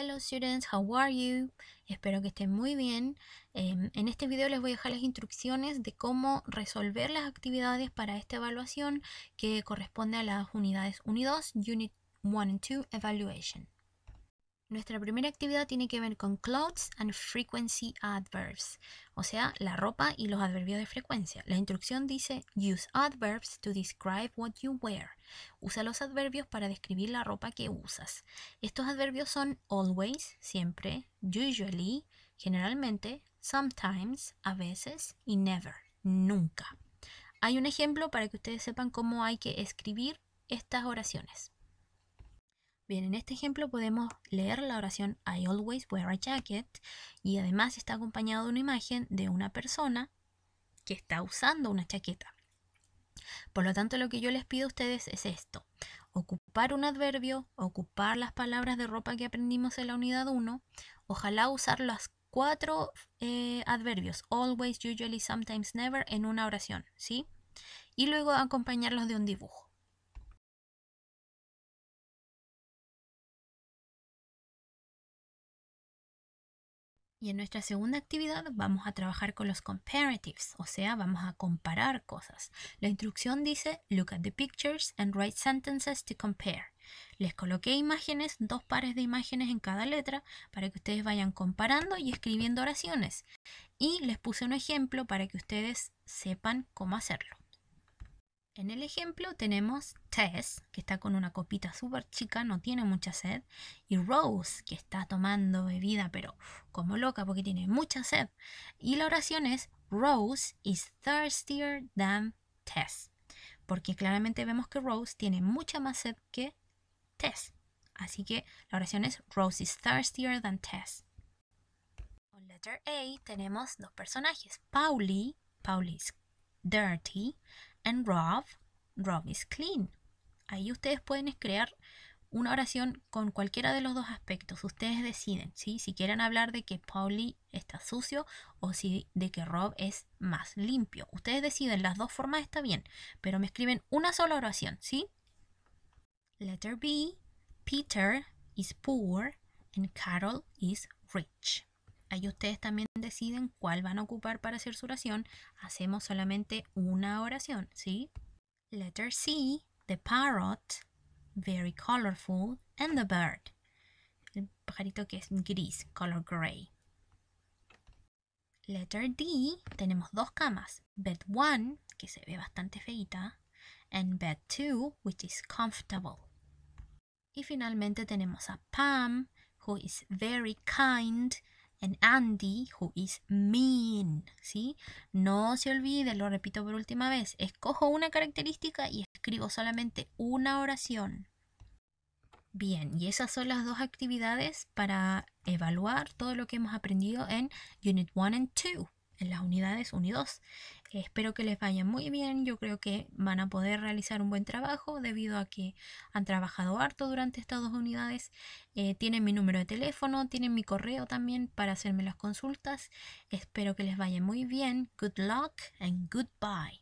Hello students, how are you? Espero que estén muy bien. Em, en este video les voy a dejar las instrucciones de cómo resolver las actividades para esta evaluación que corresponde a las unidades 1 y 2, Unit 1 and 2 Evaluation. Nuestra primera actividad tiene que ver con clothes and frequency adverbs, o sea, la ropa y los adverbios de frecuencia. La instrucción dice use adverbs to describe what you wear. Usa los adverbios para describir la ropa que usas. Estos adverbios son always, siempre, usually, generalmente, sometimes, a veces y never, nunca. Hay un ejemplo para que ustedes sepan cómo hay que escribir estas oraciones. Bien, en este ejemplo podemos leer la oración I always wear a jacket y además está acompañado de una imagen de una persona que está usando una chaqueta. Por lo tanto, lo que yo les pido a ustedes es esto. Ocupar un adverbio, ocupar las palabras de ropa que aprendimos en la unidad 1, ojalá usar los cuatro eh, adverbios, always, usually, sometimes, never, en una oración, ¿sí? Y luego acompañarlos de un dibujo. Y en nuestra segunda actividad vamos a trabajar con los comparatives, o sea, vamos a comparar cosas. La instrucción dice, look at the pictures and write sentences to compare. Les coloqué imágenes, dos pares de imágenes en cada letra, para que ustedes vayan comparando y escribiendo oraciones. Y les puse un ejemplo para que ustedes sepan cómo hacerlo. En el ejemplo tenemos Tess, que está con una copita súper chica, no tiene mucha sed, y Rose, que está tomando bebida, pero como loca porque tiene mucha sed. Y la oración es Rose is thirstier than Tess, porque claramente vemos que Rose tiene mucha más sed que Tess. Así que la oración es Rose is thirstier than Tess. Con letter A tenemos dos personajes, Pauli, Pauli is dirty, and Rob, Rob is clean. Ahí ustedes pueden crear una oración con cualquiera de los dos aspectos. Ustedes deciden ¿sí? si quieren hablar de que Pauli está sucio o si de que Rob es más limpio. Ustedes deciden, las dos formas está bien, pero me escriben una sola oración, ¿sí? Letter B, Peter is poor and Carol is rich. Ahí ustedes también deciden cuál van a ocupar para hacer su oración. Hacemos solamente una oración, ¿sí? Letter C, the parrot, very colorful, and the bird. El pajarito que es gris, color gray. Letter D, tenemos dos camas. Bed 1, que se ve bastante feita, and bed 2, which is comfortable. Y finalmente tenemos a Pam, who is very kind and Andy, who is mean, ¿sí? No se olvide, lo repito por última vez, escojo una característica y escribo solamente una oración. Bien, y esas son las dos actividades para evaluar todo lo que hemos aprendido en Unit 1 and 2, en las unidades 1 y 2. Espero que les vaya muy bien. Yo creo que van a poder realizar un buen trabajo debido a que han trabajado harto durante estas dos unidades. Eh, tienen mi número de teléfono, tienen mi correo también para hacerme las consultas. Espero que les vaya muy bien. Good luck and goodbye.